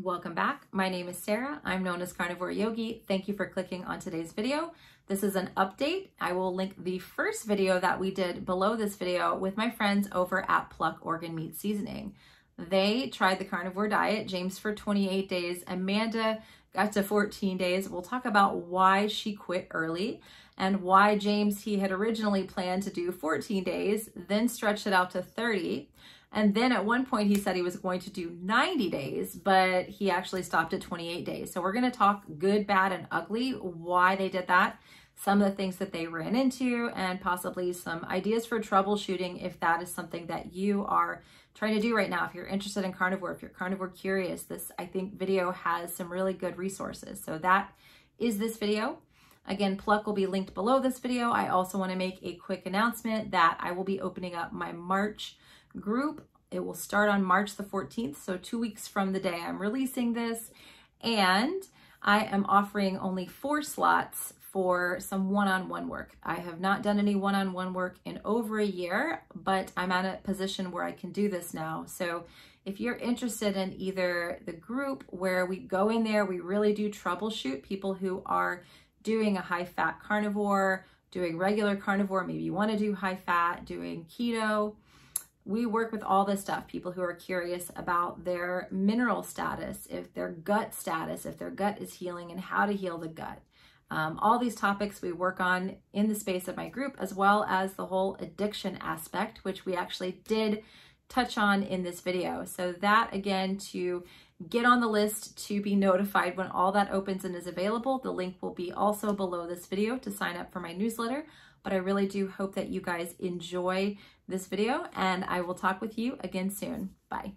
Welcome back. My name is Sarah. I'm known as Carnivore Yogi. Thank you for clicking on today's video. This is an update. I will link the first video that we did below this video with my friends over at Pluck Organ Meat Seasoning. They tried the carnivore diet, James for 28 days, Amanda got to 14 days. We'll talk about why she quit early and why James, he had originally planned to do 14 days, then stretched it out to 30. And then at one point he said he was going to do 90 days, but he actually stopped at 28 days. So we're going to talk good, bad, and ugly, why they did that, some of the things that they ran into, and possibly some ideas for troubleshooting if that is something that you are trying to do right now. If you're interested in carnivore, if you're carnivore curious, this I think video has some really good resources. So that is this video. Again, Pluck will be linked below this video. I also want to make a quick announcement that I will be opening up my March group. It will start on March the 14th, so two weeks from the day I'm releasing this. And I am offering only four slots for some one-on-one work. I have not done any one-on-one work in over a year, but I'm at a position where I can do this now. So if you're interested in either the group where we go in there, we really do troubleshoot people who are doing a high fat carnivore, doing regular carnivore, maybe you want to do high fat, doing keto, we work with all this stuff people who are curious about their mineral status if their gut status if their gut is healing and how to heal the gut. Um, all these topics we work on in the space of my group as well as the whole addiction aspect which we actually did touch on in this video. So that again to get on the list to be notified when all that opens and is available the link will be also below this video to sign up for my newsletter. But I really do hope that you guys enjoy this video and I will talk with you again soon. Bye.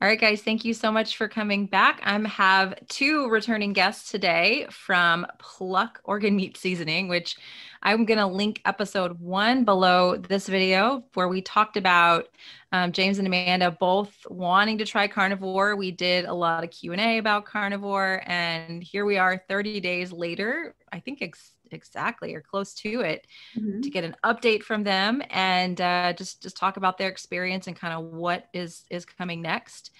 All right, guys, thank you so much for coming back. I have two returning guests today from Pluck Organ Meat Seasoning, which I'm going to link episode one below this video where we talked about um, James and Amanda both wanting to try carnivore. We did a lot of Q&A about carnivore and here we are 30 days later, I think ex- exactly or close to it mm-hmm. to get an update from them and uh, just just talk about their experience and kind of what is is coming next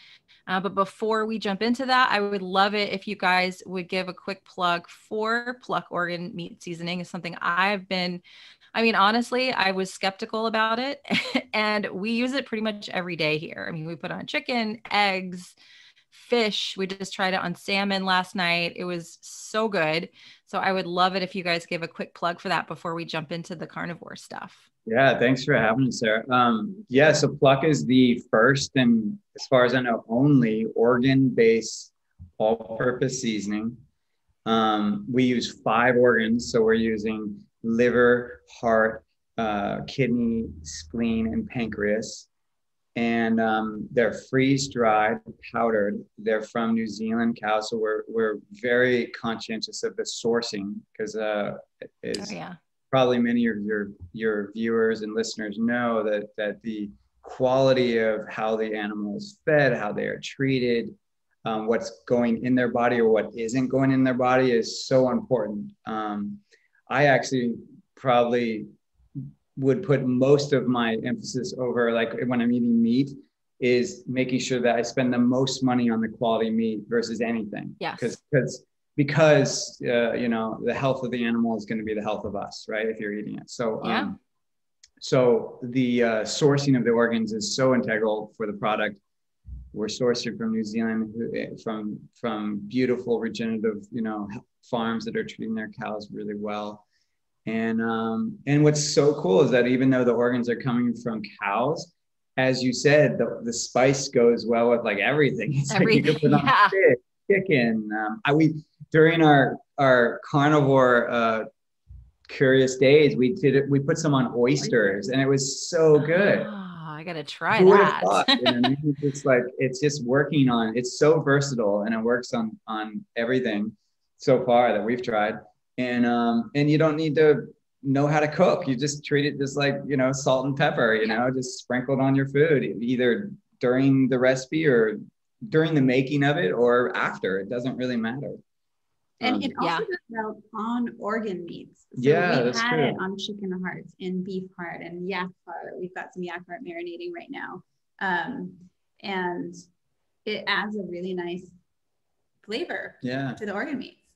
uh, but before we jump into that i would love it if you guys would give a quick plug for pluck organ meat seasoning is something i've been I mean, honestly, I was skeptical about it, and we use it pretty much every day here. I mean, we put on chicken, eggs, fish. We just tried it on salmon last night. It was so good. So I would love it if you guys give a quick plug for that before we jump into the carnivore stuff. Yeah, thanks for having us, Sarah. Um, yeah, so Pluck is the first and, as far as I know, only organ-based all-purpose seasoning. Um, we use five organs, so we're using liver, heart, uh, kidney, spleen, and pancreas and um, they're freeze dried, powdered. They're from New Zealand cows, so we're we're very conscientious of the sourcing because uh, is oh, yeah. probably many of your your viewers and listeners know that that the quality of how the animal is fed, how they are treated, um, what's going in their body or what isn't going in their body is so important. Um, I actually probably would put most of my emphasis over like when I'm eating meat is making sure that I spend the most money on the quality meat versus anything. Yeah. Because because because uh, you know the health of the animal is going to be the health of us, right? If you're eating it. So yeah. Um, so the uh, sourcing of the organs is so integral for the product. We're sourcing from New Zealand, from from beautiful regenerative, you know, farms that are treating their cows really well. And um, and what's so cool is that even though the organs are coming from cows, as you said, the, the spice goes well with like everything. It's everything, like you can put yeah. on fish, chicken. Um, I, we during our our carnivore uh, curious days, we did it. We put some on oysters, and it was so good. Oh, I gotta try Who that. Thought, you know, it's like it's just working on. It's so versatile, and it works on on everything so far that we've tried and um, and you don't need to know how to cook. You just treat it just like you know salt and pepper. You know, just sprinkled on your food, either during the recipe or during the making of it or after. It doesn't really matter. And um, it also yeah. well on organ meats. So yeah, we've had true. it on chicken hearts and beef heart and yak heart. We've got some yak heart marinating right now. Um, and it adds a really nice flavor yeah. to the organ meats.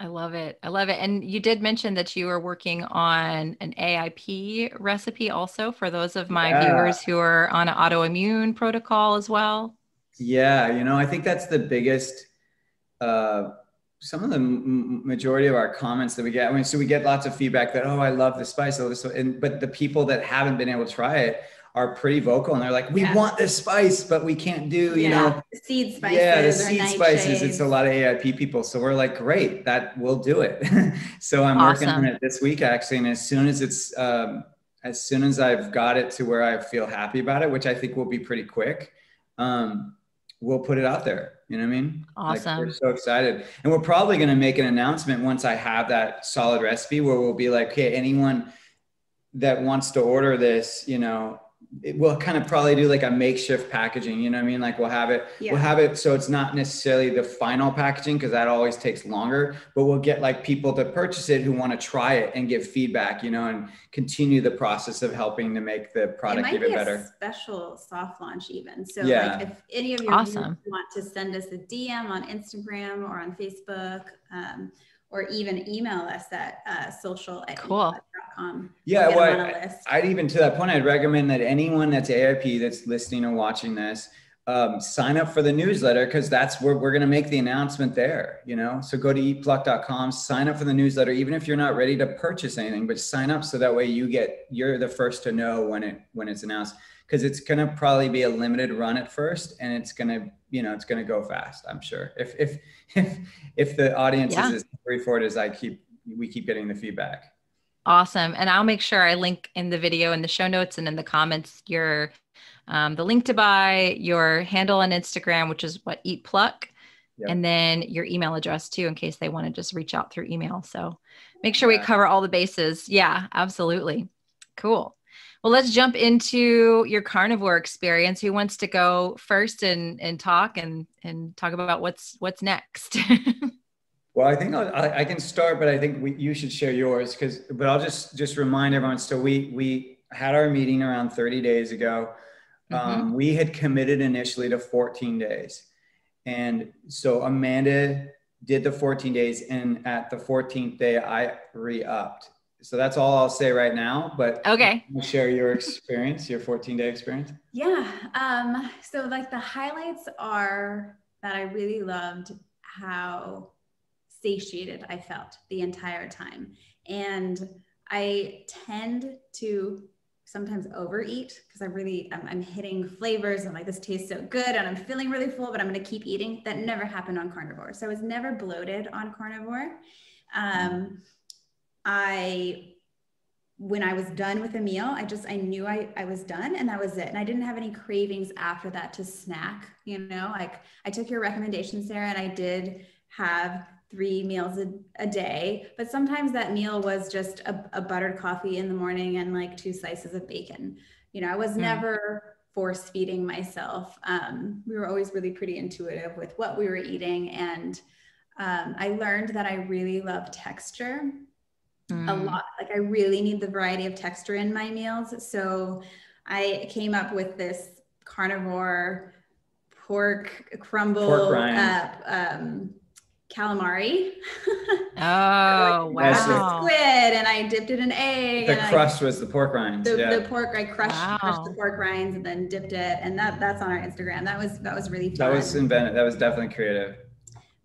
I love it. I love it. And you did mention that you are working on an AIP recipe also for those of my yeah. viewers who are on an autoimmune protocol as well. Yeah, you know, I think that's the biggest. Uh, some of the m- majority of our comments that we get. I mean, so we get lots of feedback that, oh, I love the spice, oh, this, and but the people that haven't been able to try it are pretty vocal and they're like, we yeah. want this spice, but we can't do, you yeah. know, seed spices. Yeah, the seed spices. It's a lot of AIP people. So we're like, great, that we'll do it. so I'm awesome. working on it this week actually. And as soon as it's, um, as soon as I've got it to where I feel happy about it, which I think will be pretty quick, um, we'll put it out there. You know what I mean? Awesome. Like, we're so excited. And we're probably going to make an announcement once I have that solid recipe where we'll be like, okay, anyone that wants to order this, you know, we'll kind of probably do like a makeshift packaging you know what i mean like we'll have it yeah. we'll have it so it's not necessarily the final packaging because that always takes longer but we'll get like people to purchase it who want to try it and give feedback you know and continue the process of helping to make the product even better special soft launch even so yeah. like if any of your awesome. want to send us a dm on instagram or on facebook um, or even email us at uh, social at cool. Yeah, well, I, I'd even to that point, I'd recommend that anyone that's AIP that's listening or watching this, um, sign up for the newsletter because that's where we're going to make the announcement there. You know, so go to eatpluck.com, sign up for the newsletter, even if you're not ready to purchase anything, but sign up so that way you get you're the first to know when it when it's announced because it's going to probably be a limited run at first and it's going to you know it's going to go fast i'm sure. If if if if the audience yeah. is as hungry for it as i keep we keep getting the feedback. Awesome and i'll make sure i link in the video in the show notes and in the comments your um, the link to buy your handle on instagram which is what eat pluck? Yep. and then your email address too in case they want to just reach out through email so make sure we cover all the bases. Yeah absolutely. Cool well, let's jump into your carnivore experience. Who wants to go first and and talk and and talk about what's what's next? well, I think I, I can start, but I think we, you should share yours because. But I'll just just remind everyone. So we we had our meeting around 30 days ago. Mm-hmm. Um, we had committed initially to 14 days, and so Amanda did the 14 days, and at the 14th day, I re-upped so that's all I'll say right now. But okay, share your experience, your 14 day experience. Yeah. Um, so like the highlights are that I really loved how satiated I felt the entire time, and I tend to sometimes overeat because I really I'm, I'm, hitting flavors and like this tastes so good and I'm feeling really full, but I'm going to keep eating. That never happened on carnivore, so I was never bloated on carnivore. Um, I when I was done with a meal, I just I knew I, I was done and that was it. And I didn't have any cravings after that to snack, you know, like I took your recommendation, Sarah, and I did have three meals a, a day, but sometimes that meal was just a, a, buttered coffee in the morning and like two slices of bacon. You know, I was mm. never force feeding myself. Um, we were always really pretty intuitive with what we were eating. And um, I learned that I really love texture mm. a lot. Like I really need the variety of texture in my meals. So I came up with this carnivore pork crumble pork uh, um, calamari. Oh wow! Squid, and I dipped it in egg. The crust I, was the pork rinds. The, yeah. the pork, I crushed, wow. crushed the pork rinds and then dipped it, and that that's on our Instagram. That was that was really fun. That was invented. That was definitely creative.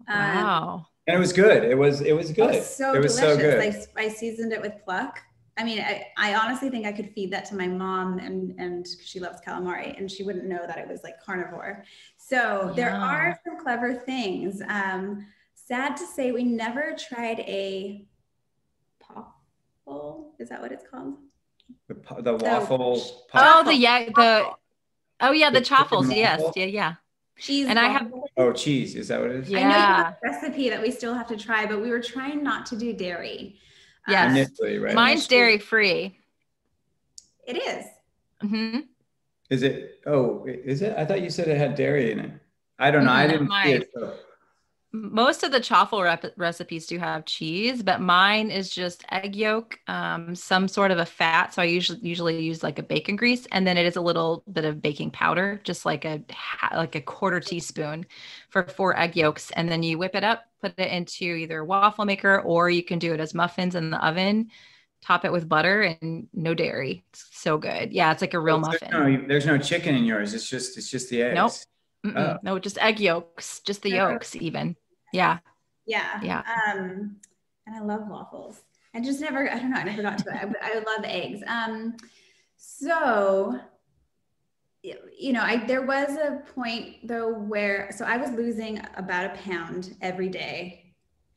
Um, wow and it was good. It was it was good. It was so, it was so good. I, I seasoned it with pluck. I mean, I, I honestly think I could feed that to my mom and and she loves calamari and she wouldn't know that it was like carnivore. So yeah. there are some clever things. Um, sad to say, we never tried a poffle. Is that what it's called? The, the waffle. Oh, the yeah the. Oh yeah, the, the chaffles. Yes, yeah, yeah. Cheese. And I have oh cheese. Is that what it is? Yeah. I know you have a recipe that we still have to try, but we were trying not to do dairy. Yeah. Um, Initially, right? Mine's dairy free. It is. Mm-hmm. Is it? Oh, is it? I thought you said it had dairy in it. I don't know. Mm-hmm, I didn't see it. So. Most of the chaffle rep- recipes do have cheese, but mine is just egg yolk, um, some sort of a fat. So I usually usually use like a bacon grease, and then it is a little bit of baking powder, just like a like a quarter teaspoon for four egg yolks, and then you whip it up, put it into either a waffle maker or you can do it as muffins in the oven. Top it with butter and no dairy. It's so good. Yeah, it's like a real There's muffin. no, there's no chicken in yours. It's just it's just the eggs. Nope. Oh. No, just egg yolks, just the yolks, even. Yeah. Yeah. Yeah. Um, and I love waffles. I just never, I don't know, I never got to it. I, I love eggs. Um, so, you know, I there was a point though where so I was losing about a pound every day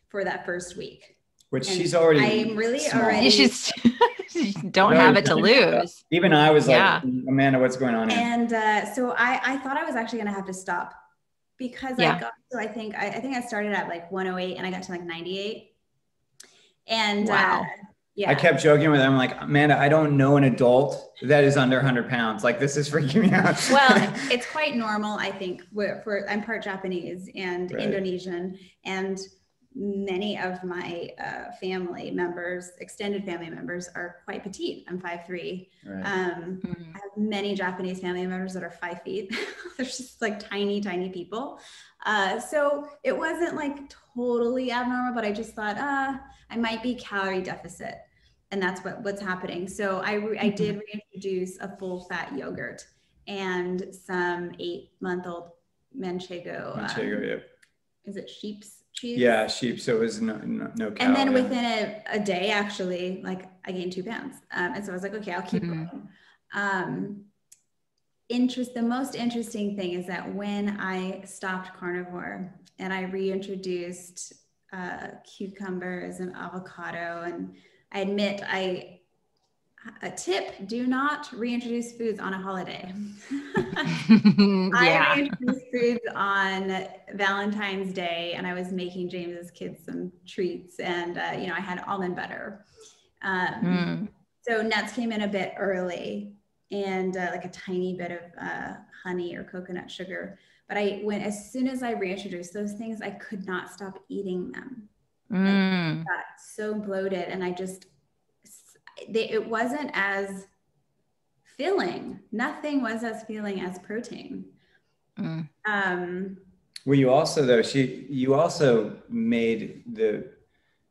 for that first week. Which And she's already. I'm really small. already- She's just don't No, have it to lose. Even I was like, Yeah. Amanda, what's going on here? And uh, so I, I thought I was actually going to have to stop because Yeah. I got to, I think, I, I think I started at like 108 and I got to like 98. And Wow. uh, yeah. I kept joking with her. I'm like, Amanda, I don't know an adult that is under 100 pounds. Like, this is freaking me out. well, it's quite normal, I think. For, for I'm part Japanese and Right. Indonesian, and many of my uh, family members, extended family members, are quite petite. I'm 5'3". Right. Um, Mm. I have many Japanese family members that are five feet. They're just like tiny, tiny people. Uh, so it wasn't like totally abnormal, but I just thought, uh, I might be calorie deficit. And that's what, what's happening. So I, re- I did reintroduce a full fat yogurt and some eight month old Manchego. um, Manchego, yeah. Is it sheep's cheese? Yeah, sheep. So it was no, no, no cow. and then yeah. within a, a day actually like i gained two pounds um, and so i was like okay i'll keep Mhm. going um, interest the most interesting thing is that when i stopped carnivore and i reintroduced uh, cucumbers and avocado and i admit i a tip do not reintroduce foods on a holiday I reintroduced foods on Valentine's Day, and I was making James's kids some treats, and uh, you know I had almond butter. Um, Mm. So nuts came in a bit early, and uh, like a tiny bit of uh, honey or coconut sugar. But I went as soon as I reintroduced those things, I could not stop eating them. Mm. Got so bloated, and I just they, it wasn't as filling. Nothing was as filling as protein. Mm. Um, Well, you also though she you also made the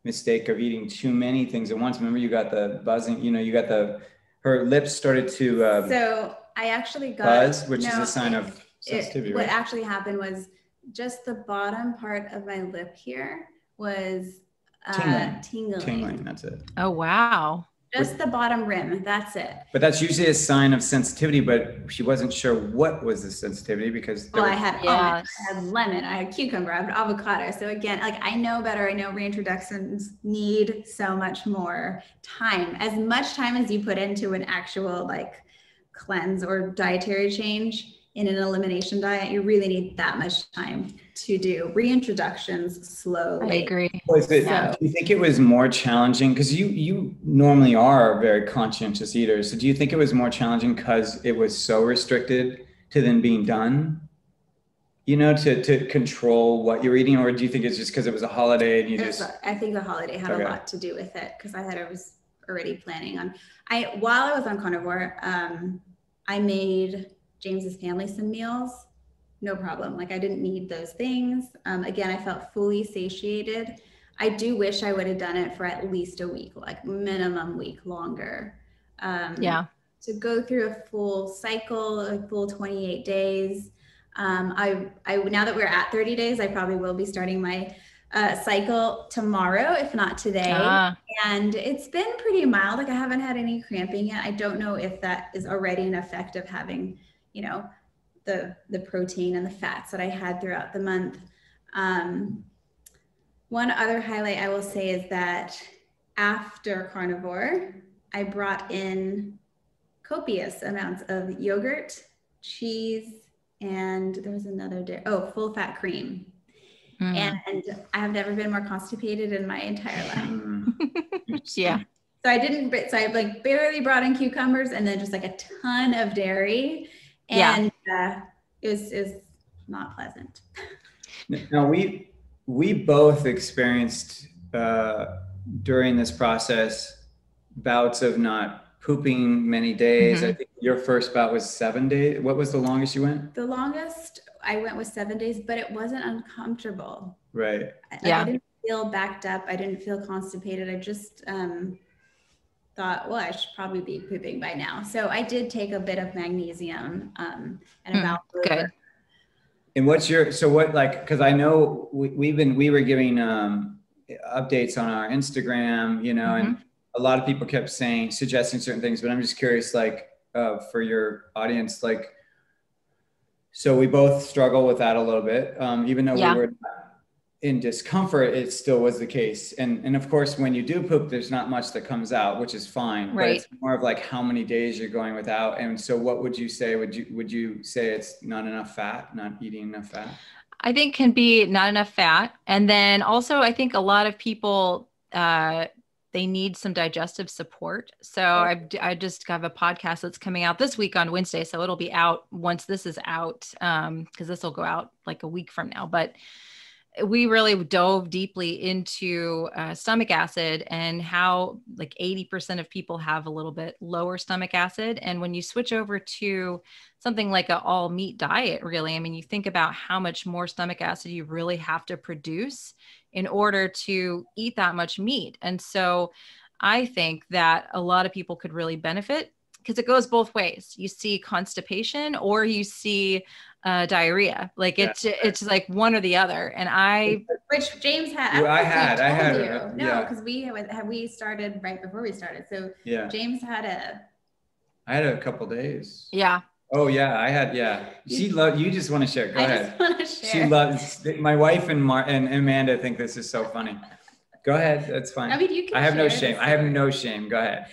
mistake of eating too many things at once. Remember, you got the buzzing. You know, you got the her lips started to uh, so I actually got buzz, which is a sign it- of it- sensitivity. what right? actually happened was just the bottom part of my lip here was uh, Tingling. tingling. Tingling. That's it. Oh wow. Just the bottom rim. That's it. But that's usually a sign of sensitivity. But she wasn't sure what was the sensitivity because there Well, I had oh, Yes. I had lemon, I had cucumber, I had avocado. So again, like I know better. I know reintroductions need so much more time. As much time as you put into an actual like cleanse or dietary change in an elimination diet, you really need that much time to do reintroductions slowly. I agree. Was it, Yeah. Do you think it was more challenging? Because you you normally are very conscientious eaters? So do you think it was more challenging because it was so restricted to then being done? You know, to to control what you're eating, or do you think it's just because it was a holiday and you There's just a- I think the holiday had Okay. a lot to do with it because I had I was already planning on. I while I was on carnivore, um, I made James's family some meals, no problem. Like I didn't need those things. Um, again, I felt fully satiated. I do wish I would have done it for at least a week, like minimum week longer. Um, Yeah. to go through a full cycle, a full 28 days. Um, I, I now that we're at 30 days, I probably will be starting my uh, cycle tomorrow, if not today. Ah, And it's been pretty mild. Like I haven't had any cramping yet. I don't know if that is already an effect of having, you know, the the protein and the fats that I had throughout the month. Um, one other highlight I will say is that after carnivore, I brought in copious amounts of yogurt, cheese, and there was another dairy. Oh, full fat cream. mm. And I have never been more constipated in my entire life. Mm, yeah. So I didn't, so I like barely brought in cucumbers and then just like a ton of dairy. Yeah. And uh, it was, it was not pleasant. Now we we both experienced uh, during this process bouts of not pooping many days. Mhm. I think your first bout was seven days. What was the longest you went? The longest I went was seven days, but it wasn't uncomfortable. Right. I, Yeah. I didn't feel backed up. I didn't feel constipated. I just um, thought, well, I should probably be pooping by now. So I did take a bit of magnesium um, and Mm, about good. And what's your so what like because I know we, we've been we were giving um, updates on our Instagram, you know, and a lot of people kept saying suggesting certain things, but I'm just curious, like uh, for your audience, like so we both struggle with that a little bit, um, even though Yeah. we were in discomfort, it still was the case. And and of course, when you do poop, there's not much that comes out, which is fine. But Right. it's more of like how many days you're going without. And so, what would you say? Would you would you say it's not enough fat, not eating enough fat? I think can be not enough fat. And then also, I think a lot of people, uh, they need some digestive support. So I, I just have a podcast that's coming out this week on Wednesday. So it'll be out once this is out, because this will go out like a week from now. But we really dove deeply into uh, stomach acid and how like 80% of people have a little bit lower stomach acid. And when you switch over to something like an all meat diet, really, I mean, you think about how much more stomach acid you really have to produce in order to eat that much meat. And so I think that a lot of people could really benefit because it goes both ways. You see constipation or you see uh, diarrhea. Like it's it's like one or the other. And I which James had. Well, I don't know if had- I had, you. uh, no, yeah. because we had we started right before we started. So Yeah, James had a. I had a couple days. yeah. Oh yeah, I had yeah. She loved. You just want to share? Go I ahead. just want to She loves my wife and Mar and Amanda think this is so funny. Go ahead, that's fine. I mean, you can. I have no shame. I have no shame. Go ahead.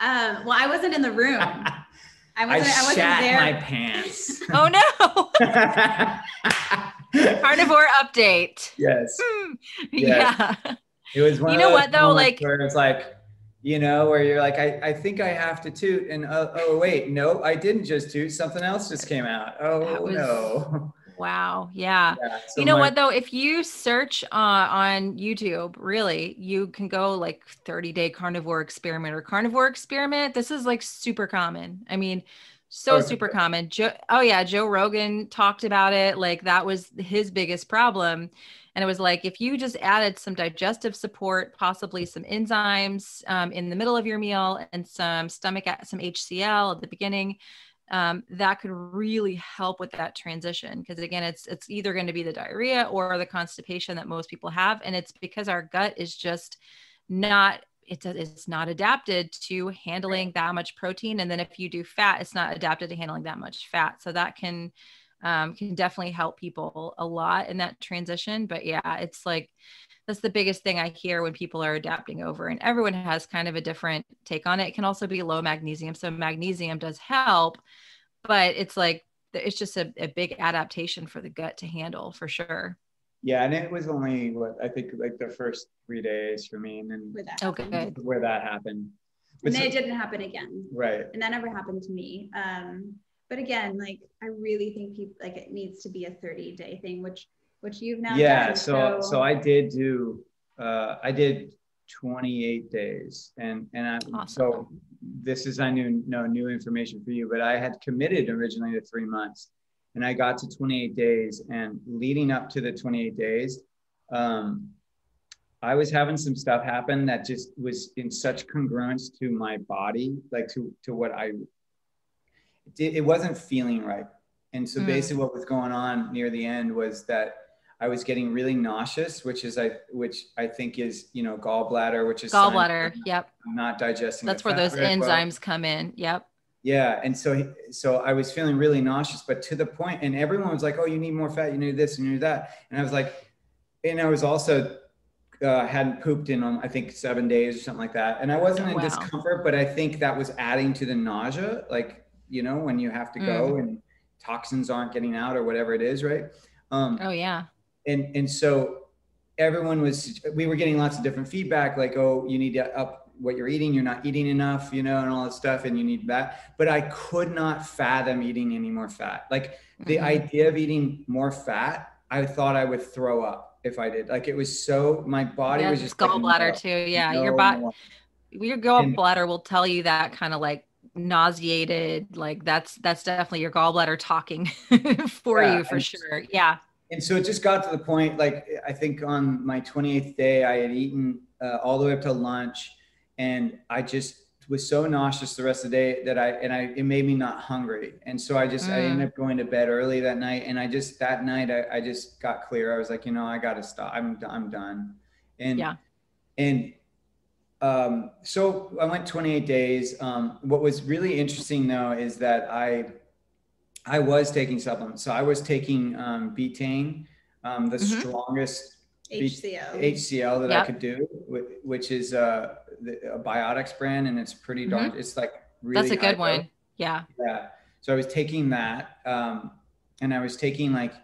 Um, well, I wasn't in the room. I I wasn't. I, wasn't shat there. my pants. Oh no. Carnivore update. yes, Hmm. Yes. Yeah. it was one. You of know what, though? Like- where it's like, you know, where you're like, I, I think I have to toot, and uh, oh wait, no, I didn't just toot. Something else just came out. Oh was- no. Wow. Yeah. Yeah, so you know my- what though? If you search uh, on YouTube, really, you can go like 30 day carnivore experiment or carnivore experiment. This is like super common. I mean, so super common. Joe, oh yeah, Joe Rogan talked about it. Like that was his biggest problem. And it was like if you just added some digestive support, possibly some enzymes um, in the middle of your meal, and some stomach, a- some HCl at the beginning, um, that could really help with that transition. Because again, it's it's either going to be the diarrhea or the constipation that most people have, and it's because our gut is just not it's it's not adapted to handling that much protein. And then if you do fat, it's not adapted to handling that much fat. So that can um, can definitely help people a lot in that transition. But yeah, it's like that's the biggest thing I hear when people are adapting over, and everyone has kind of a different take on it. It can also be low magnesium, so magnesium does help, but it's like it's just a, a big adaptation for the gut to handle for sure. Yeah, and it was only what I think like the first three days for me, and then Where that Oh, happened. good. where that happened. But And then so- it didn't happen again. right. and that never happened to me um but again like i really think people like it needs to be a 30 day thing which which you've now yeah done, so so i did do uh i did 28 days and and I, Awesome. so this is i knew no new information for you but i had committed originally to three months and i got to 28 days and leading up to the 28 days um i was having some stuff happen that just was in such congruence to my body like to to what i did it wasn't feeling right and so Mm. basically what was going on near the end was that I was getting really nauseous, which is I which I think is you know gallbladder, which is Gallbladder. that Yep. I'm not digesting. That's where those very well. enzymes come in. Yep. Yeah, and so so I was feeling really nauseous, but to the point, and everyone was like, "Oh, you need more fat. You need this. You need that." And I was like, and I was also uh, hadn't pooped in um, I think seven days or something like that, and I wasn't in Wow. discomfort, but I think that was adding to the nausea, like you know when you have to Mm. go and toxins aren't getting out or whatever it is, right? Um, Oh yeah. And and so everyone was we were getting lots of different feedback like oh you need to up what you're eating you're not eating enough you know and all that stuff and you need that but i could not fathom eating any more fat like the Mhm. idea of eating more fat i thought i would throw up if I did. Like it was so my body yeah, was just gallbladder like, no, too. Yeah, no, your body, your gallbladder will tell you that kind of like nauseated. Like that's that's definitely your gallbladder talking for yeah, you for sure. Yeah. And so it just got to the point. Like I think on my 28th day, I had eaten uh, all the way up to lunch, and I just was so nauseous the rest of the day that I and I it made me not hungry. And so I just mm. I ended up going to bed early that night. And I just that night I, I just got clear. I was like, you know, I gotta stop. I'm I'm done. And yeah. And um, so I went 28 days. Um, what was really interesting though is that I I was taking supplements. So I was taking um, betaine, um, the mm-hmm. strongest HCL HCL that yep. I could do, which is uh, a Biotics brand, and it's pretty darn. Mm-hmm. It's like really. That's a good one. Yeah. Yeah. So I was taking that, um, and I was taking like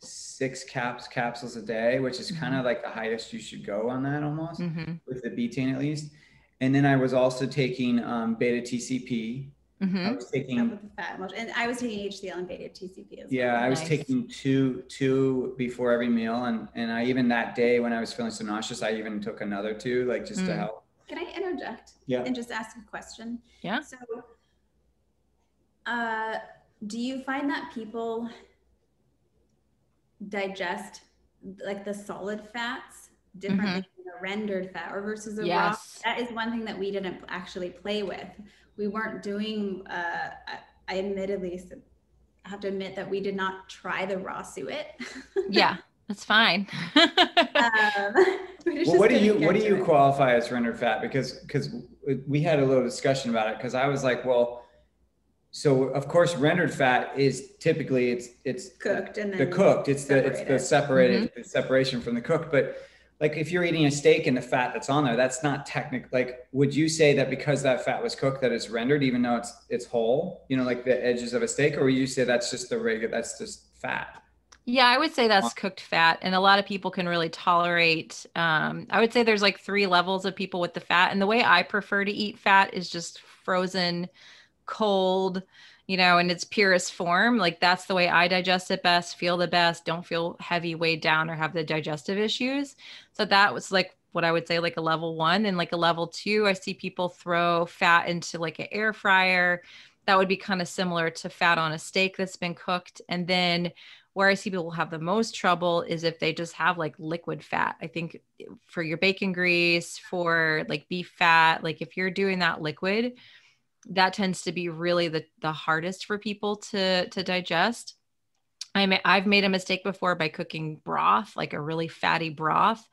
six caps capsules a day, which is mm-hmm. kind of like the highest you should go on that almost mm-hmm. with the betaine at least. And then I was also taking um, beta TCP, Mm-hmm. I was taking with the fat emulsion, and I was taking HCL and beta TCP as yeah, well. I was nice. taking two two before every meal, and and I even that day when I was feeling so nauseous, I even took another two, like just mm. to help. Can I interject? Yeah. And just ask a question? Yeah. So, uh, do you find that people digest like the solid fats differently mm-hmm. than a rendered fat or versus a yes. raw? That is one thing that we didn't actually play with we weren't doing uh, I, I admittedly I have to admit that we did not try the raw suet yeah that's fine um, well, what do you what do you it. qualify as rendered fat because because we had a little discussion about it because i was like well so of course rendered fat is typically it's it's cooked and the cooked it's separated. the it's the separated mm-hmm. separation from the cooked but like if you're eating a steak and the fat that's on there, that's not technical. Like, would you say that because that fat was cooked, that it's rendered, even though it's it's whole? You know, like the edges of a steak, or would you say that's just the regular? That's just fat. Yeah, I would say that's cooked fat, and a lot of people can really tolerate. Um, I would say there's like three levels of people with the fat, and the way I prefer to eat fat is just frozen, cold you know, in its purest form. Like that's the way I digest it best, feel the best, don't feel heavy, weighed down, or have the digestive issues. So that was like what I would say, like a level one. And like a level two, I see people throw fat into like an air fryer. That would be kind of similar to fat on a steak that's been cooked. And then where I see people have the most trouble is if they just have like liquid fat. I think for your bacon grease, for like beef fat, like if you're doing that liquid, that tends to be really the, the hardest for people to to digest i I've made a mistake before by cooking broth, like a really fatty broth,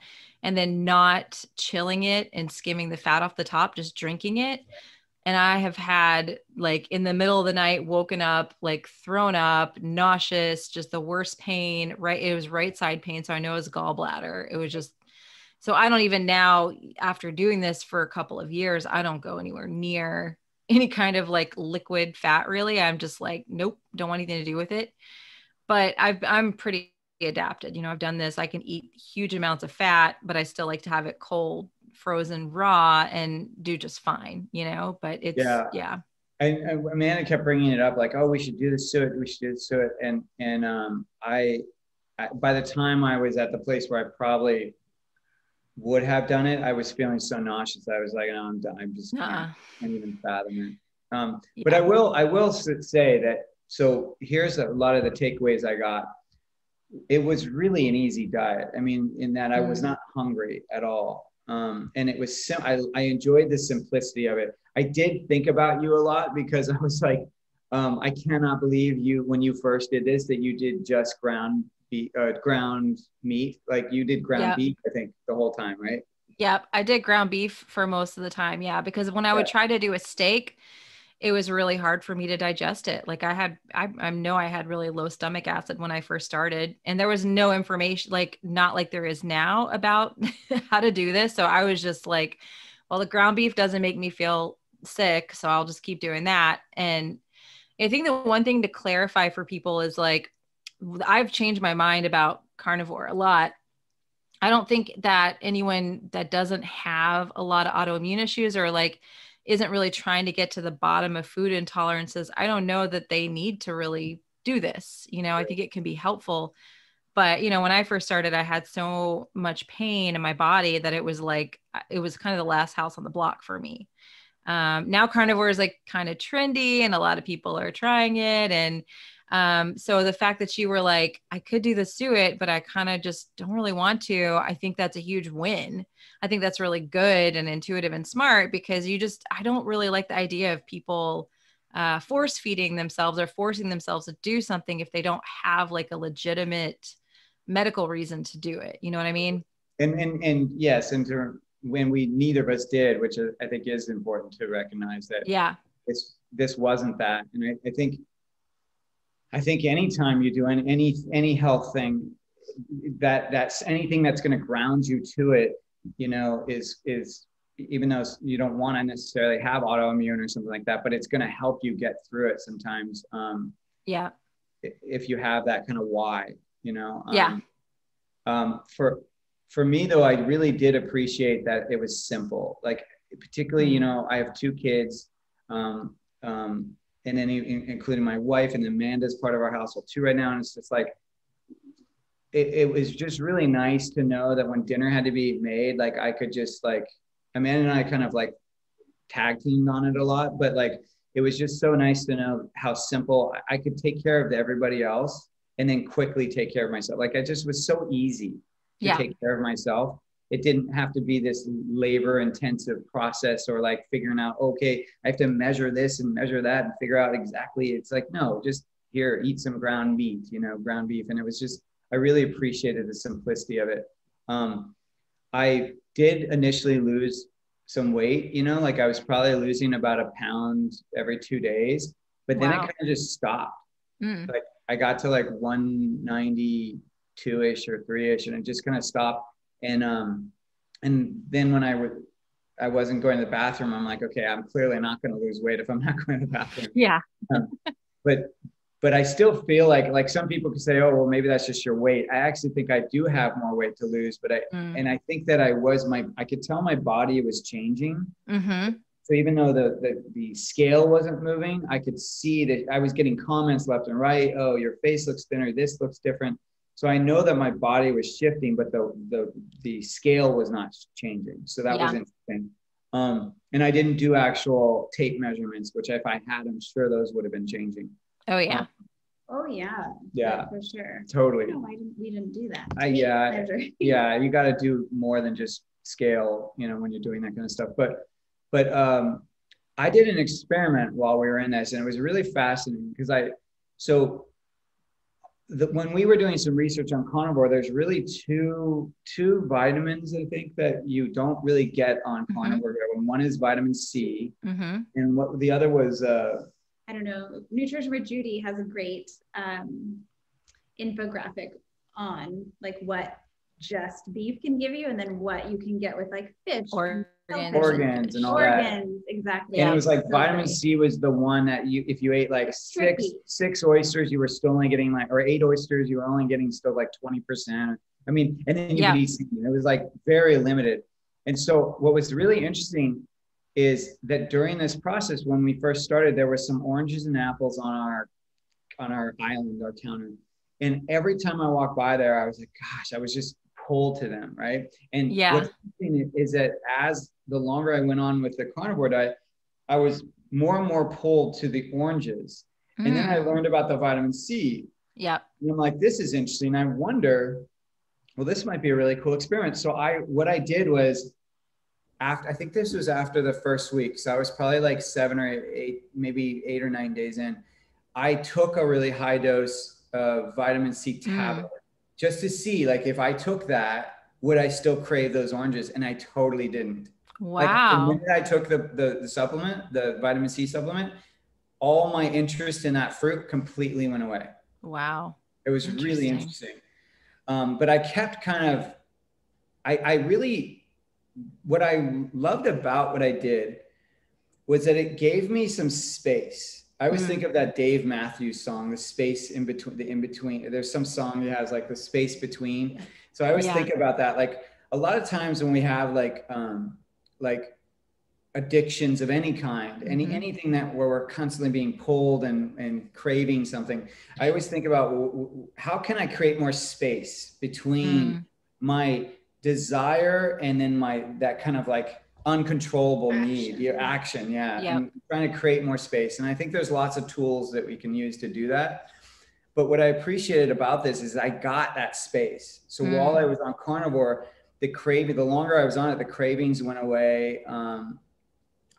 and then not chilling it and skimming the fat off the top, just drinking it. And I have had like in the middle of the night, woken up, like thrown up, nauseous, just the worst pain. Right. It was right side pain. So I know it was gallbladder. It was just, so I don't even now, after doing this for a couple of years, I don't go anywhere near any kind of like liquid fat really. I'm just like nope don't want anything to do with it. But I've, i'm pretty adapted you know i've done this. I can eat huge amounts of fat but i still like to have it cold frozen raw and do just fine you know? But it's yeah. yeah. And, and amanda kept bringing it up like oh we should do the suet we should do the suet and and um I, I by the time i was at the place where i probably would have done it, I was feeling so nauseous. I was like, no, I'm done. I'm just uh-uh. can't, even fathom it. Um, yeah. But I will, I will say that. So here's a lot of the takeaways I got. It was really an easy diet. I mean, in that I was mm. not hungry at all, um, and it was. Sim- I, I enjoyed the simplicity of it. I did think about you a lot because I was like, um, I cannot believe you when you first did this that you did just ground beef, uh, ground meat. Like you did ground yep. beef, I think, the whole time, right? Yep, I did ground beef for most of the time. Yeah, because when I would try to do a steak, it was really hard for me to digest it. Like I had, I, I know I had really low stomach acid when I first started, and there was no information, like not like there is now about how to do this. So I was just like, well, the ground beef doesn't make me feel sick, so I'll just keep doing that. And I think the one thing to clarify for people is like I've changed my mind about carnivore a lot. I don't think that anyone that doesn't have a lot of autoimmune issues or like isn't really trying to get to the bottom of food intolerances, I don't know that they need to really do this. You know, I think it can be helpful. but you know, when I first started, I had so much pain in my body that it was like it was kind of the last house on the block for me. Um, now carnivore is like kind of trendy and a lot of people are trying it. And um, so the fact that you were like, I could do this do it, but I kind of just don't really want to, I think that's a huge win. I think that's really good and intuitive and smart because you just, I don't really like the idea of people uh, force feeding themselves or forcing themselves to do something if they don't have like a legitimate medical reason to do it. You know what I mean? And and and yes, and to, when we neither of us did, which I think is important to recognize that. Yeah. This this wasn't that, and I, I think I think anytime you do any any any health thing, that that's anything that's going to ground you to it, you know, is is even though you don't want to necessarily have autoimmune or something like that, but it's going to help you get through it sometimes. Um, yeah. If you have that kind of why, you know. Um, yeah. Um, for for me though, I really did appreciate that it was simple. Like particularly, you know, I have two kids, um, um, and then including my wife and Amanda's part of our household too right now, and it's just like it, it was just really nice to know that when dinner had to be made, like I could just like Amanda and I kind of like tag teamed on it a lot, but like it was just so nice to know how simple I could take care of everybody else and then quickly take care of myself. Like I just was so easy to yeah. take care of myself. It didn't have to be this labor intensive process or like figuring out, okay, I have to measure this and measure that and figure out exactly. It's like, no, just here, eat some ground meat, you know, ground beef. And it was just, I really appreciated the simplicity of it. Um, I did initially lose some weight, you know, like I was probably losing about a pound every two days, but then wow. it kind of just stopped. Mm. Like I got to like 192 ish or three ish and it just kind of stopped. And, um, and then when I would, I wasn't going to the bathroom, I'm like, okay, I'm clearly not going to lose weight if I'm not going to the bathroom. Yeah. um, but but I still feel like like some people could say, oh well, maybe that's just your weight. I actually think I do have more weight to lose, but I mm. and I think that I was my I could tell my body was changing. Mm-hmm. So even though the, the the scale wasn't moving, I could see that I was getting comments left and right. Oh, your face looks thinner. This looks different. So I know that my body was shifting, but the the the scale was not changing. So that yeah. was interesting. Um, and I didn't do actual tape measurements, which if I had, I'm sure those would have been changing. Oh yeah. Um, oh yeah. Yeah. for sure. Totally. No, why didn't we didn't do that? I, yeah. yeah. You got to do more than just scale, you know, when you're doing that kind of stuff. But, but, um, I did an experiment while we were in this and it was really fascinating because I, so the, when we were doing some research on carnivore, there's really two two vitamins I think that you don't really get on mm-hmm. carnivore. Mm-hmm. One is vitamin C, mm-hmm. and what the other was uh, I don't know, Nutrition with Judy has a great um, infographic on like what just beef can give you and then what you can get with like fish or organs, organs and all organs, that. exactly. And yeah. it was like so vitamin C was the one that you, if you ate like six six oysters, you were still only getting like, or eight oysters, you were only getting still like twenty percent. I mean, and then you yeah. could eat. It was like very limited. And so, what was really interesting is that during this process, when we first started, there were some oranges and apples on our on our island, our counter. And every time I walked by there, I was like, gosh, I was just pulled to them, right? And yeah. what's interesting is that as the longer I went on with the carnivore diet, I was more and more pulled to the oranges. Mm. And then I mm. learned about the vitamin C. Yeah. And I'm like, this is interesting. I wonder, well, this might be a really cool experiment. So I what I did was after I think this was after the first week. So I was probably like seven or eight, maybe eight or nine days in. I took a really high dose of vitamin C mm. tablet mm. just to see like if I took that, would I still crave those oranges? And I totally didn't. Wow. Like the minute I took the, the, the supplement, the vitamin C supplement, all my interest in that fruit completely went away. Wow. It was interesting. really interesting. Um, but I kept kind of, I, I really what I loved about what I did was that it gave me some space. I always mm. think of that Dave Matthews song, the space in between, the in between. There's some song that has like the space between. So I always yeah. think about that. Like a lot of times when we have like, um, like addictions of any kind any Mhm. anything that where we're constantly being pulled and and craving something i always think about how can i create more space between Mm. my desire and then my that kind of like uncontrollable need your action yeah Yep. and trying to create more space and i think there's lots of tools that we can use to do that but what i appreciated about this is i got that space so Mm. while i was on carnivore the craving the longer i was on it the cravings went away. Um,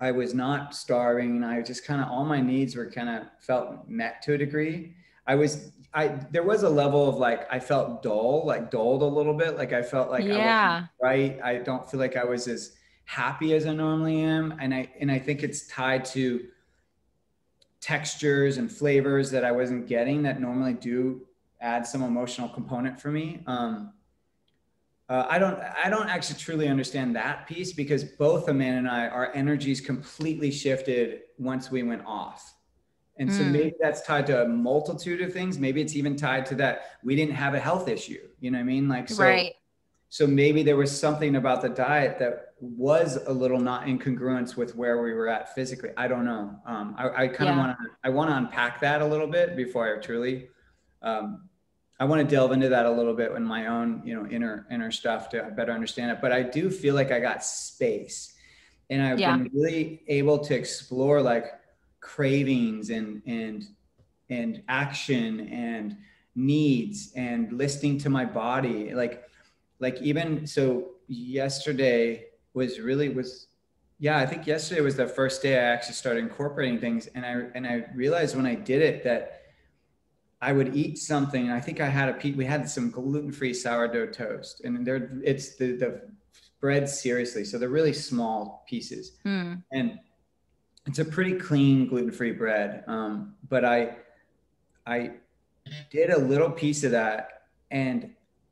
i was not starving. And i just kind of all my needs were kind of felt met to a degree. I was i there was a level of like i felt dull like dulled a little bit. Like i felt like I yeah. right. I don't feel like i was as happy as i normally am. And i and i think it's tied to textures and flavors that i wasn't getting that normally do add some emotional component for me. Um uh, I don't. I don't actually truly understand that piece because both Amanda and I, our energies completely shifted once we went off, and so Mm. maybe that's tied to a multitude of things. Maybe it's even tied to that we didn't have a health issue. You know what I mean? Like so right. so maybe there was something about the diet that was a little not in congruence with where we were at physically. I don't know. Um, I, I kind of Yeah. want to I want to unpack that a little bit before I truly. Um, I want to delve into that a little bit in my own you know inner inner stuff to better understand it. But I do feel like I got space, and I've Yeah. been really able to explore like cravings and and and action and needs and listening to my body like like even so yesterday was really was yeah i think yesterday was the first day i actually started incorporating things and i and i realized when i did it that i would eat something i think i had a we had some gluten-free sourdough toast and they're it's the the bread seriously so they're really small pieces Mm. and it's a pretty clean gluten-free bread um, but i i did a little piece of that and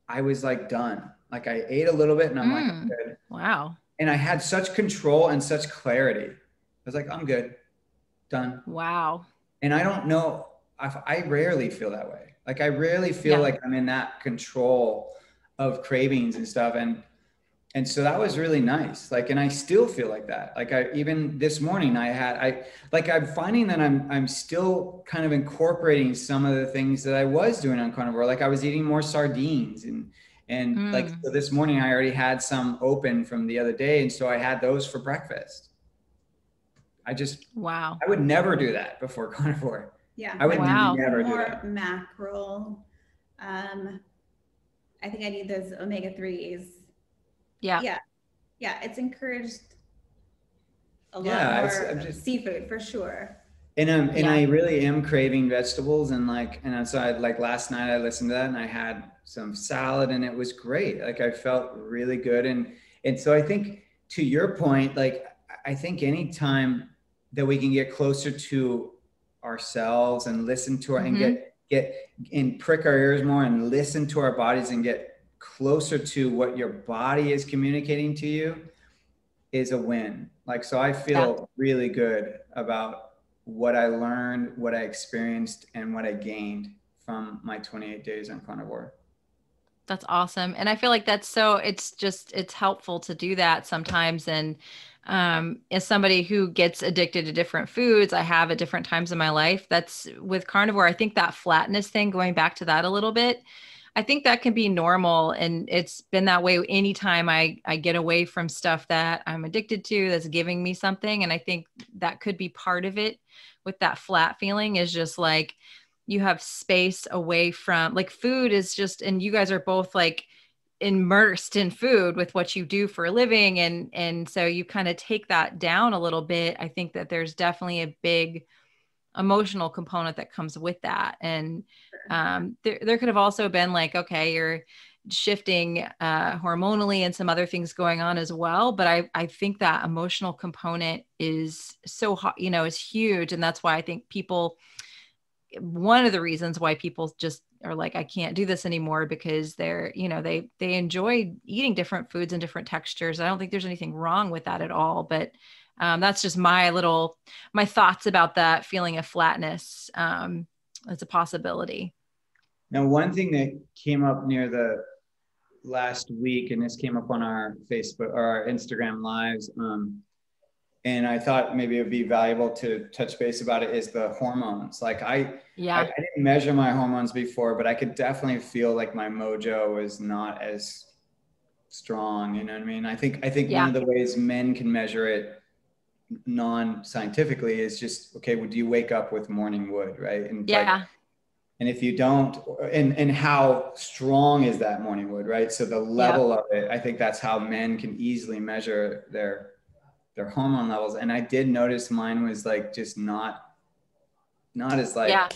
i was like done like i ate a little bit and i'm like I'm Mm. good Wow. and i had such control and such clarity i was like i'm good done Wow. and i don't know i, I rarely feel that way like i rarely feel Yeah. like i'm in that control of cravings and stuff and and so that was really nice like and i still feel like that like i even this morning i had i like i'm finding that i'm i'm still kind of incorporating some of the things that i was doing on carnivore like i was eating more sardines and and like Mm. so this morning i already had some open from the other day and so i had those for breakfast i just Wow. i would never do that before carnivore Yeah. I would Wow. never do more that. mackerel. Um, I think I need those omega threes. Yeah. Yeah. Yeah. It's encouraged a lot Yeah, more I'm just- seafood for sure. And um, and Yeah. I really am craving vegetables and like and so I like last night I listened to that and I had some salad and it was great. Like I felt really good and and so I think to your point, like I think anytime that we can get closer to ourselves and listen to our and mm-hmm. get get and prick our ears more and listen to our bodies and get closer to what your body is communicating to you is a win. Like so I feel really good about what I learned, what I experienced, and what I gained from my 28 days on carnivore. That's awesome. And I feel like that's so it's just it's helpful to do that sometimes and um as somebody who gets addicted to different foods I have at different times in my life that's with carnivore I think that flatness thing going back to that a little bit I think that can be normal and it's been that way anytime I I get away from stuff that I'm addicted to that's giving me something and I think that could be part of it with that flat feeling is just like you have space away from like food is just and you guys are both like immersed in food with what you do for a living. And and so you kind of take that down a little bit. I think that there's definitely a big emotional component that comes with that. And um, there, there could have also been like okay you're shifting uh, hormonally and some other things going on as well. But I, I think that emotional component is so hot you know is huge. And that's why i think people one of the reasons why people just are like i can't do this anymore because they're you know they they enjoy eating different foods and different textures i don't think there's anything wrong with that at all but um, that's just my little my thoughts about that feeling of flatness um, as a possibility. Now, one thing that came up near the last week, and this came up on our Facebook or our Instagram lives, um, and I thought maybe it would be valuable to touch base about it is the hormones. Like I, yeah, I, I, didn't measure my hormones before, but I could definitely feel like my mojo was not as strong. You know what I mean? I think I think yeah. one of the ways men can measure it non-scientifically is just okay. Would you wake up with morning wood, right? And yeah. Like, and if you don't and and how strong is that morning wood right so the level yeah. of it i think that's how men can easily measure their their hormone levels and i did notice mine was like just not not as like yeah.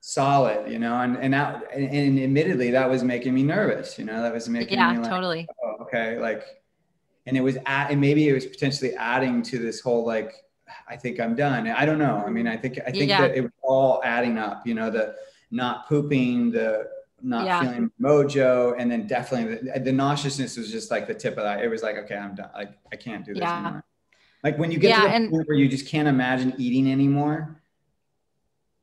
solid you know and and that and, and, admittedly that was making me nervous you know that was making yeah, me like totally oh, okay like and it was at, and maybe it was potentially adding to this whole like i think i'm done i don't know i mean i think i think yeah. that it was all adding up you know the not pooping, the not yeah. feeling mojo, and then definitely the, the, nauseousness was just like the tip of that. It was like, okay, I'm done. Like I can't do this yeah. anymore. Like when you get yeah, to the and, point where you just can't imagine eating anymore.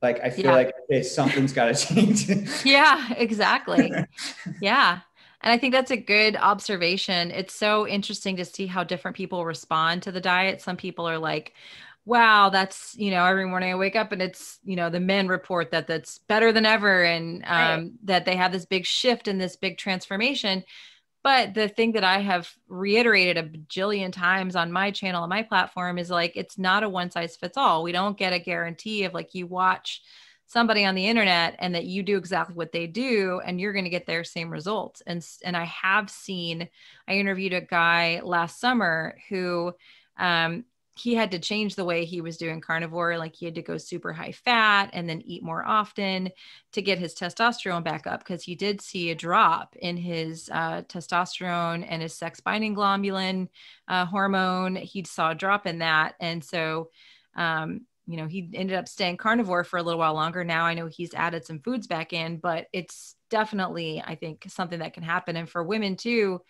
Like I feel like okay, something's got to change. yeah, exactly. yeah. And I think that's a good observation. It's so interesting to see how different people respond to the diet. Some people are like, wow, that's, you know, every morning I wake up and it's, you know, the men report that that's better than ever and um, right. that they have this big shift and this big transformation. But the thing that I have reiterated a bajillion times on my channel and my platform is like, it's not a one size fits all. We don't get a guarantee of like you watch somebody on the internet and that you do exactly what they do and you're going to get their same results. And, and I have seen, I interviewed a guy last summer who um, he had to change the way he was doing carnivore. Like he had to go super high fat and then eat more often to get his testosterone back up because he did see a drop in his uh, testosterone and his sex binding globulin uh, hormone. He saw a drop in that. And so, um, you know, he ended up staying carnivore for a little while longer. Now I know he's added some foods back in, but it's definitely, I think, something that can happen. And for women too,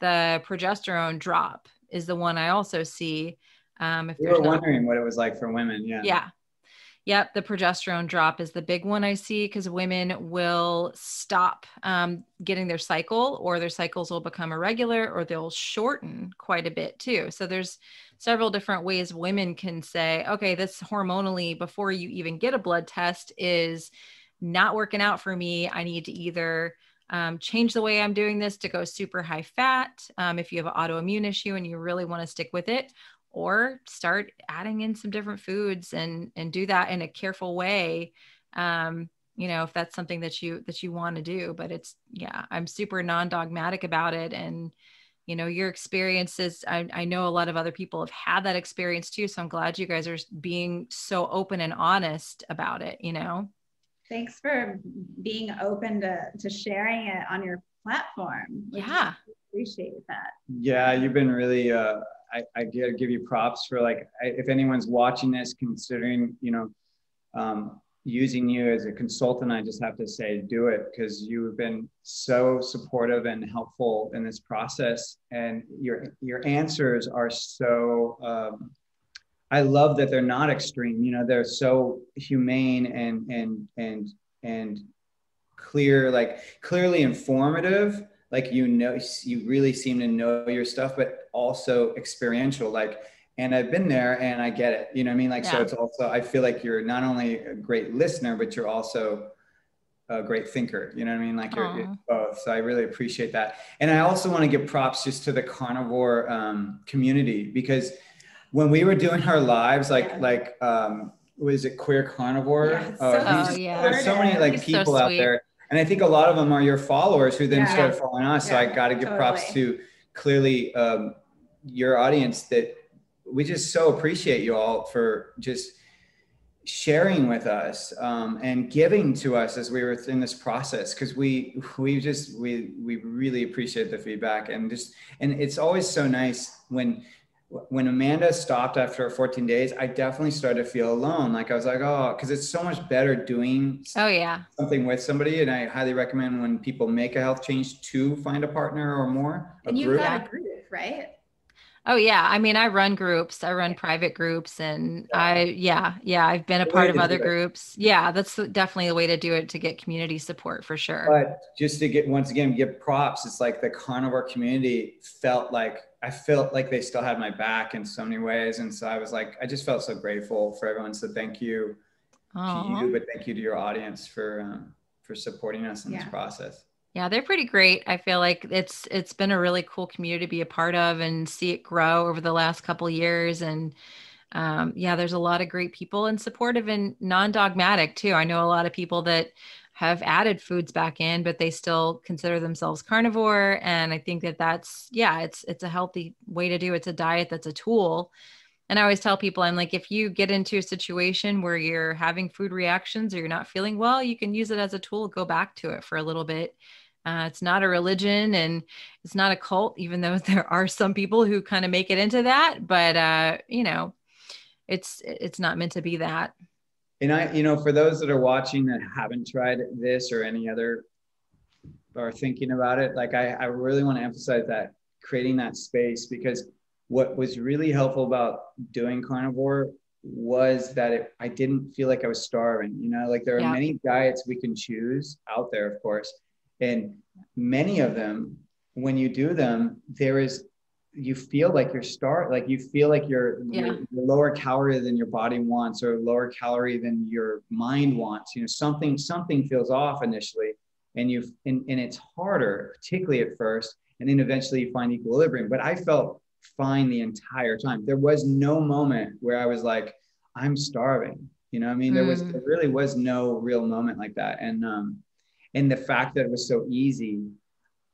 the progesterone drop is the one I also see um, if we were wondering what it was like for women, yeah. Yeah. Yep, the progesterone drop is the big one I see because women will stop um, getting their cycle, or their cycles will become irregular, or they'll shorten quite a bit too. So there's several different ways women can say, okay, this hormonally before you even get a blood test is not working out for me. I need to either um, change the way I'm doing this to go super high fat. Um, if you have an autoimmune issue and you really want to stick with it, or start adding in some different foods and and do that in a careful way um you know if that's something that you that you want to do but it's yeah i'm super non-dogmatic about it. And you know your experiences I, I know a lot of other people have had that experience too so i'm glad you guys are being so open and honest about it you know? Thanks for being open to to sharing it on your platform yeah. Appreciate that. Yeah you've been really uh I, I gotta give you props for like if anyone's watching this, considering you know um, using you as a consultant, I just have to say do it because you've been so supportive and helpful in this process, and your your answers are so. Um, I love that they're not extreme. You know, they're so humane and and and and clear, like clearly informative like you know you really seem to know your stuff but also experiential like and i've been there and i get it you know what i mean? Like yeah. so it's also i feel like you're not only a great listener but you're also a great thinker you know what i mean? Like you're, you're both so i really appreciate that. And i also want to give props just to the carnivore um, community because when we were doing our lives like yeah. like um was it queer carnivore? Yeah, oh, so, yeah. there's so many like he's people so out there and I think a lot of them are your followers who then yeah. started following us. Yeah, so I got to give totally. props to clearly um, your audience that we just so appreciate you all for just sharing with us um, and giving to us as we were in this process because we we just we we really appreciate the feedback and just and it's always so nice when when Amanda stopped after 14 days, I definitely started to feel alone. Like I was like, oh, because it's so much better doing oh yeah something with somebody. And I highly recommend when people make a health change to find a partner or more. and you've got a group, right? Oh yeah, I mean I run groups. I run private groups and yeah. I yeah, yeah, I've been a part of other groups. Yeah, that's definitely the way to do it to get community support for sure. But just to get once again give props, it's like the carnivore community felt like I felt like they still had my back in so many ways and so I was like I just felt so grateful for everyone so thank you Aww. to you but thank you to your audience for um, for supporting us in yeah. this process. Yeah, they're pretty great. I feel like it's it's been a really cool community to be a part of and see it grow over the last couple years. And um, yeah, there's a lot of great people and supportive and non-dogmatic too. I know a lot of people that have added foods back in, but they still consider themselves carnivore. And I think that that's yeah, it's it's a healthy way to do. It. It's a diet that's a tool. And I always tell people, I'm like, if you get into a situation where you're having food reactions or you're not feeling well, you can use it as a tool. Go back to it for a little bit uh, it's not a religion and it's not a cult, even though there are some people who kind of make it into that. But uh, you know, it's it's not meant to be that. And I, you know, for those that are watching that haven't tried this or any other, or thinking about it, like I, I really want to emphasize that creating that space because what was really helpful about doing carnivore was that it, I didn't feel like I was starving. You know, like there are yeah. many diets we can choose out there, of course, and many of them, when you do them, there is you feel like you're start like you feel like you're, yeah. you're, you're, lower calorie than your body wants or lower calorie than your mind wants. You know something something feels off initially and you and, and it's harder particularly at first and then eventually you find equilibrium. But i felt fine the entire time. There was no moment where i was like i'm starving. You know i mean? There was mm. there really was no real moment like that. And um and the fact that it was so easy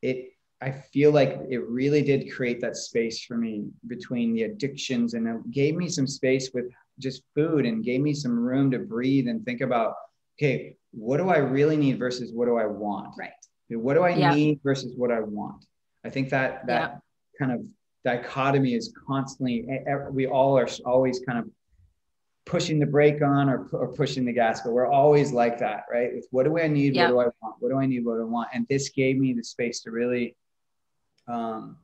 it i feel like it really did create that space for me between the addictions and it gave me some space with just food and gave me some room to breathe and think about okay what do i really need versus what do i want right what do i yeah. need versus what i want i think that that yeah. kind of dichotomy is constantly we all are always kind of pushing the brake on or, or pushing the gas, but we're always like that, right? With what do I need? Yep. What do I want? What do I need? What do I want? And this gave me the space to really um,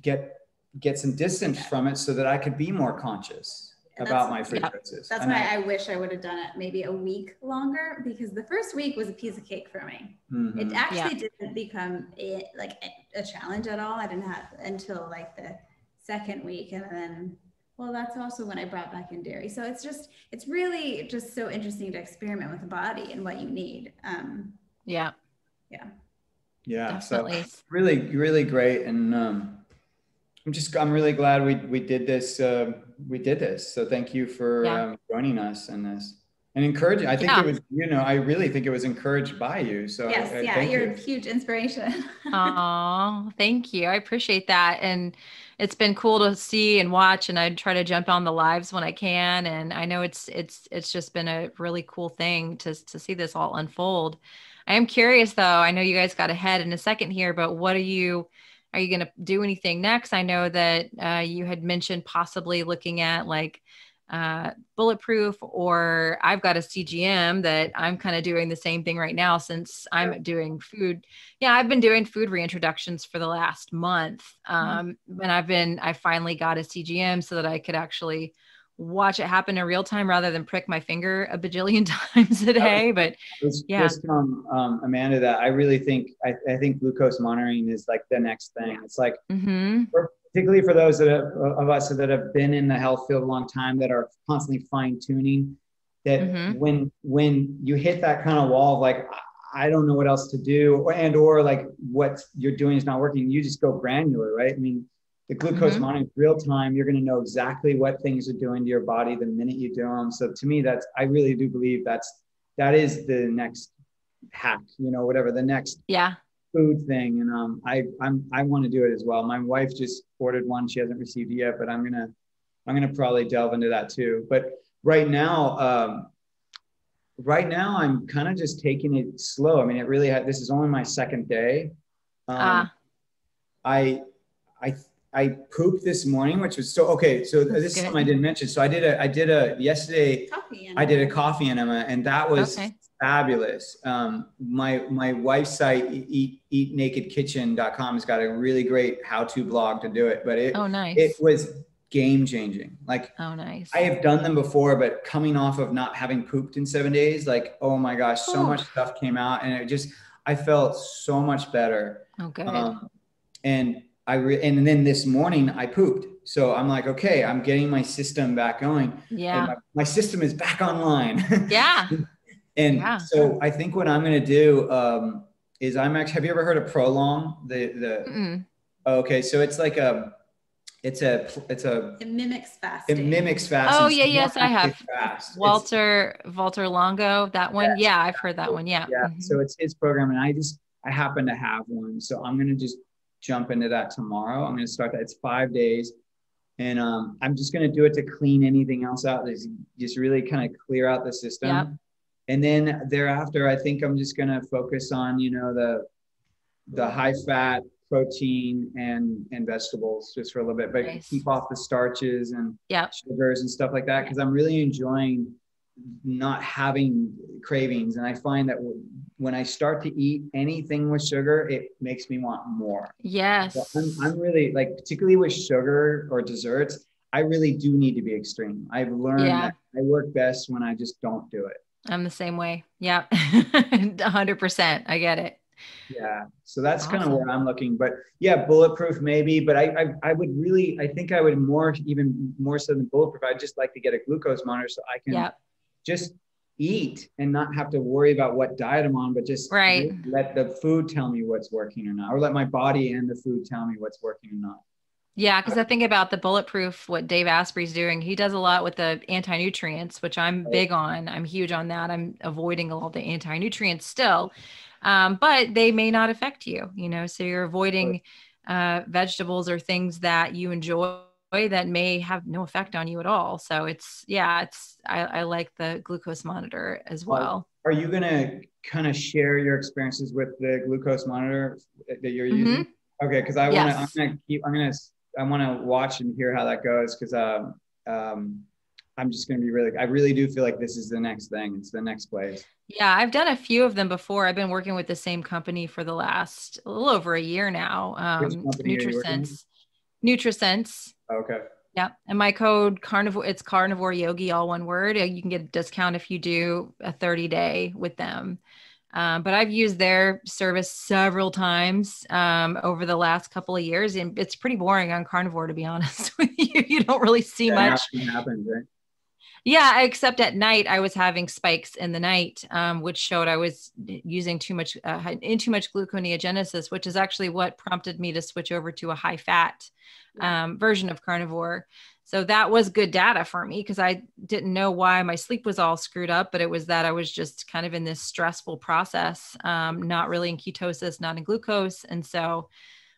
get get some distance from it so that I could be more conscious about my food yep. choices. That's and why I, I, wish I would have done it maybe a week longer because the first week was a piece of cake for me. Mm-hmm. It actually yeah. didn't become a, like a, a challenge at all. I didn't have until like the second week and then well, that's also when I brought back in dairy. So it's just, it's really just so interesting to experiment with the body and what you need. Um, yeah. Yeah. Yeah. Definitely. So really, really great. And um, I'm just, I'm really glad we, we did this. Uh, we did this. So thank you for yeah. um, joining us in this and encouraging. I think yeah. it was, you know, I really think it was encouraged by you. So yes, I, I yeah, you're you. a huge inspiration. Oh, thank you. I appreciate that. And it's been cool to see and watch and I try to jump on the lives when I can. And I know it's, it's, it's just been a really cool thing to, to see this all unfold. I am curious though. I know you guys got ahead in a second here, but what are you, are you going to do anything next? I know that uh, you had mentioned possibly looking at like uh, bulletproof or I've got a CGM that I'm kind of doing the same thing right now since I'm doing food. Yeah, I've been doing food reintroductions for the last month. Mm-hmm. Um, mm-hmm. And I've been, I finally got a CGM so that I could actually watch it happen in real time rather than prick my finger a bajillion times a day. But yeah, just um, um, Amanda, that I really think I, I, think glucose monitoring is like the next thing. It's like mm-hmm particularly for those that have, of us that have been in the health field a long time that are constantly fine tuning that mm-hmm. when when you hit that kind of wall of like I don't know what else to do or, and or like what you're doing is not working you just go granular right I mean the glucose mm-hmm. monitoring real time you're going to know exactly what things are doing to your body the minute you do them so to me that's I really do believe that's that is the next hack you know whatever the next yeah food thing, and um, I I'm I want to do it as well. My wife just ordered one; she hasn't received it yet, but I'm gonna I'm gonna probably delve into that too. But right now, um, right now I'm kind of just taking it slow. I mean, it really had, this is only my second day. Um, ah. I I I pooped this morning, which was so okay. So That's this good. is something I didn't mention. So I did a I did a yesterday. I did a coffee enema, and that was. Okay fabulous. Um, my my wife's site, eat eatnakedkitchen.com, has got a really great how-to blog to do it. But it oh nice. it was game changing. Like oh nice. I have done them before, but coming off of not having pooped in seven days, like oh my gosh, so Ooh. much stuff came out, and it just I felt so much better. oh good. Um, and I re- and then this morning I pooped. So I'm like, okay, I'm getting my system back going. Yeah. my, my system is back online. Yeah. And Yeah. so I think what I'm gonna do um, is I'm actually. Have you ever heard of ProLon? The the Mm-mm. okay, so it's like a, it's a it's a It mimics fast. it mimics fasting. Oh, yeah, yes, I have. active Fast. It's- Walter Walter Longo, that one. Yeah. Yeah, I've heard that one. Yeah. yeah Mhm. so it's his program and i just i happen to have one so i'm going to just jump into that tomorrow i'm going to start that it's five days and um, i'm just going to do it to clean anything else out just, just really kind of clear out the system Yep. And then thereafter i think i'm just going to focus on you know the the high fat protein and and vegetables just for a little bit but Nice. keep off the starches and Yep. sugars and stuff like that because I'm really enjoying not having cravings. And I find that when I start to eat anything with sugar, it makes me want more. Yes. So I'm, I'm really like, particularly with sugar or desserts, I really do need to be extreme. I've learned Yeah. that I work best when I just don't do it. I'm the same way. Yeah. 100%. I get it. Yeah. So that's kind of where I'm looking. But yeah, bulletproof maybe. But I, I I would really I think I would more even more so than bulletproof. I'd just like to get a glucose monitor so I can Yeah. just eat and not have to worry about what diet I'm on, but just Right. let the food tell me what's working or not, or let my body and the food tell me what's working or not. Yeah, because I think about the bulletproof, what Dave Asprey's doing. He does a lot with the anti nutrients, which I'm big on. I'm huge on that. I'm avoiding all the anti nutrients still, um, but they may not affect you, you know. So you're avoiding uh, vegetables or things that you enjoy that may have no effect on you at all. So it's, yeah, it's, I, I like the glucose monitor as well. Are you gonna kind of share your experiences with the glucose monitor that you're Mhm. using? Okay, because I want to. Yes. I'm gonna keep. I'm gonna. I want to watch and hear how that goes because um, um, I'm just gonna be really. I really do feel like this is the next thing. It's the next place. Yeah, I've done a few of them before. I've been working with the same company for the last a little over a year now. Um, company are you working with? NutriSense. NutriSense. Okay. Yeah. And my code carnivore, it's carnivore yogi, all one word. Uh, You can get a discount if you do a 30 day with them. Um, but I've used their service several times um, over the last couple of years, and it's pretty boring on carnivore, to be honest with you. You don't really see much. happens, right? Yeah, except at night, I was having spikes in the night, um, which showed I was using too much, uh, in too much gluconeogenesis, which is actually what prompted me to switch over to a high fat um, version of carnivore. So that was good data for me because I didn't know why my sleep was all screwed up, but it was that I was just kind of in this stressful process, um, not really in ketosis, not in glucose. And so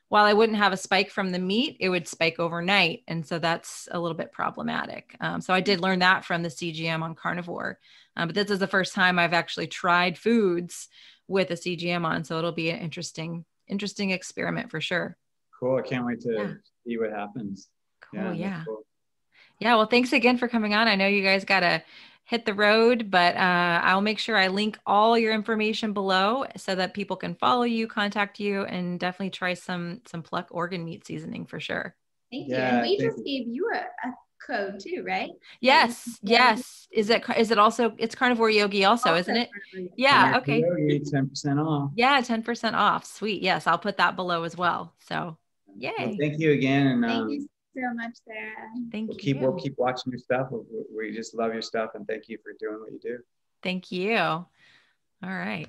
while I wouldn't have a spike from the meat, it would spike overnight. And so that's a little bit problematic. Um, so I did learn that from the CGM on carnivore. Um, but this is the first time I've actually tried foods with a CGM on. So it'll be an interesting, interesting experiment for sure. Cool. I can't wait to Yeah. see what happens. Cool. that's Yeah. cool. Yeah. Well, thanks again for coming on. I know you guys got to hit the road, but uh, I'll make sure I link all your information below so that people can follow you, contact you, and definitely try some some pluck organ meat seasoning for sure. Thank you. Yeah, And we thank just gave you a, a code too, right? Yes. Yeah. Yes. Is it is it also it's carnivore yogi also, isn't it? Yeah. Okay. Ten percent off. Yeah. Ten percent off. Sweet. Yes. I'll put that below as well. So Well, yay. thank you again, and Thank um, you so much, Sarah. Thank we'll you. keep we'll keep watching your stuff. We, we just love your stuff, and thank you for doing what you do. Thank you. All right.